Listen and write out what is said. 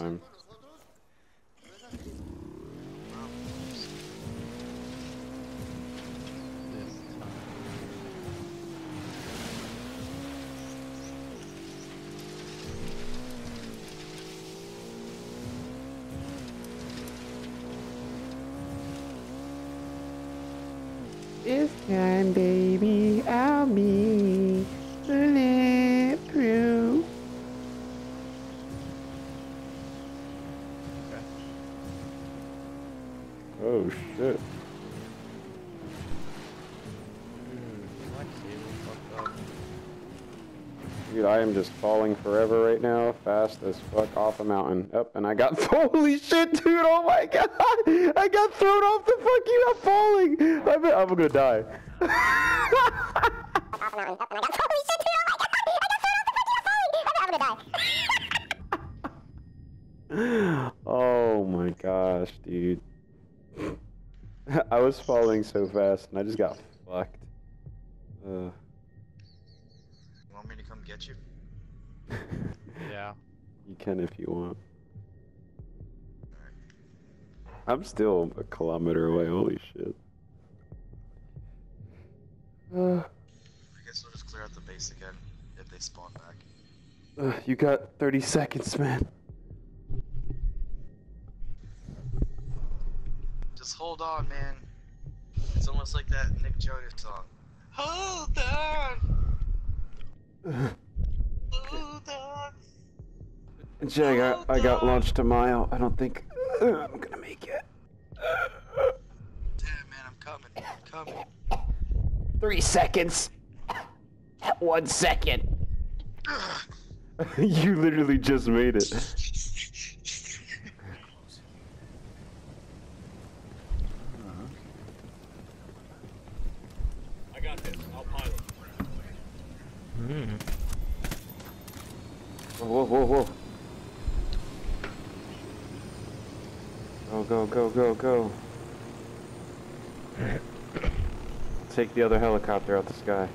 time. This time, baby, Oh shit. My cable fucked up. Dude, I am just falling forever right now, fast as fuck off a mountain. Up, and I got holy shit, dude! Oh my god, I got thrown off the fucking. I'm falling. I'm, I'm gonna die. oh my gosh, dude. I was falling so fast, and I just got fucked. Uh. You want me to come get you? Yeah. You can if you want. I'm still a kilometer away. Holy shit. Uh, I guess we'll just clear out the base again if they spawn back. uh, you got 30 seconds, man. Just hold on, man. It's almost like that Nick Jonas song. Hold on! Hold on! Jay, I got, I got launched a mile. I don't think uh, I'm gonna make it. Damn, man, I'm coming. I'm coming. Three seconds. One second. you literally just made it. I got this. I'll pilot. Hmm. Whoa, whoa, whoa. Go, go, go, go, go. Take the other helicopter out the sky.